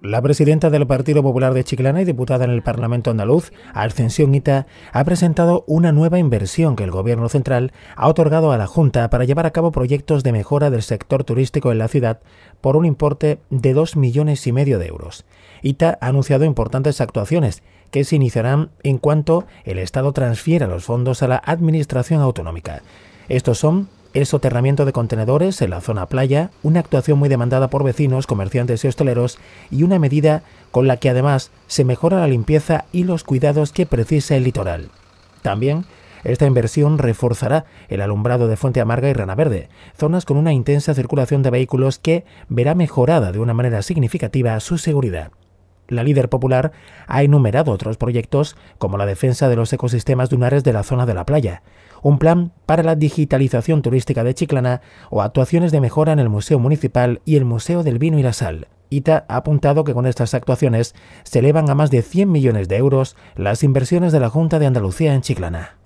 La presidenta del Partido Popular de Chiclana y diputada en el Parlamento andaluz, Ascensión Ita, ha presentado una nueva inversión que el Gobierno central ha otorgado a la Junta para llevar a cabo proyectos de mejora del sector turístico en la ciudad por un importe de dos millones y medio de euros. Ita ha anunciado importantes actuaciones que se iniciarán en cuanto el Estado transfiera los fondos a la Administración Autonómica. Estos son el soterramiento de contenedores en la zona playa, una actuación muy demandada por vecinos, comerciantes y hosteleros y una medida con la que además se mejora la limpieza y los cuidados que precisa el litoral. También esta inversión reforzará el alumbrado de Fuente Amarga y Rana Verde, zonas con una intensa circulación de vehículos que verá mejorada de una manera significativa su seguridad. La líder popular ha enumerado otros proyectos como la defensa de los ecosistemas dunares de la zona de la playa, un plan para la digitalización turística de Chiclana o actuaciones de mejora en el Museo Municipal y el Museo del Vino y la Sal. ITA ha apuntado que con estas actuaciones se elevan a más de 100 millones de euros las inversiones de la Junta de Andalucía en Chiclana.